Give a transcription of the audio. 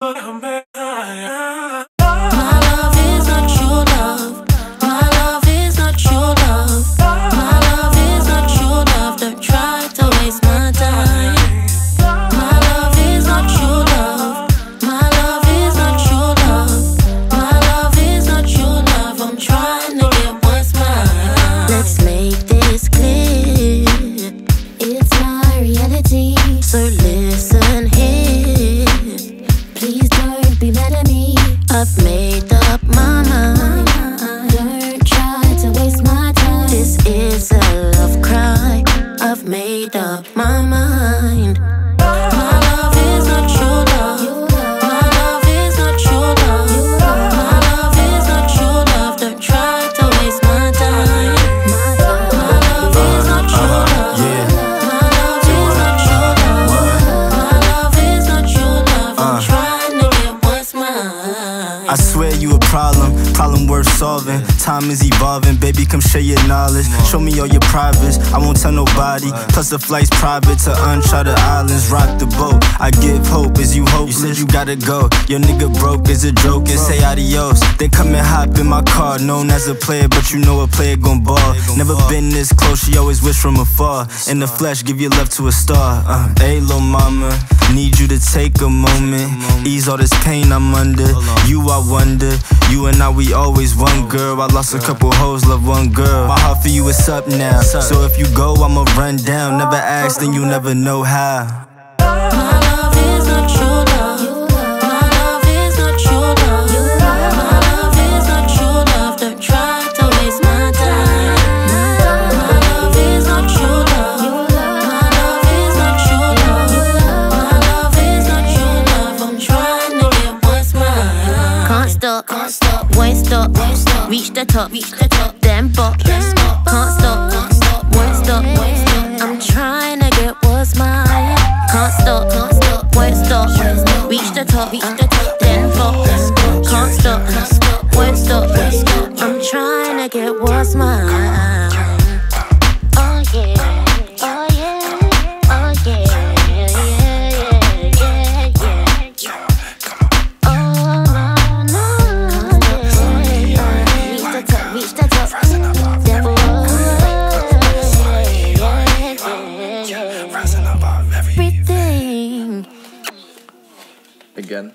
but I'm better. I swear you a problem, problem worth solving. Time is evolving, baby, come share your knowledge. Show me all your privates, I won't tell nobody. Plus the flight's private to uncharted islands. Rock the boat, I give hope. Is you hopeless? You said you gotta go. Your nigga broke is a joke and say adios. Then come and hop in my car, known as a player, but you know a player gon' ball. Never been this close, she always wish from afar. In the flesh, give your love to a star. Uh, hey, little mama, need you to take a moment. Ease all this pain I'm under. You, I You and I, we always one girl. I lost a couple hoes, love one girl. My heart for you is up now. So if you go, I'ma run down. Never ask, then you never know how. Reach the top, reach the top, then bop. Can't stop, won't stop. I'm trying to get what's mine. Can't stop, won't stop. Reach the top, reach the top, then bop. Can't stop, won't stop. I'm trying to get what's mine. Again.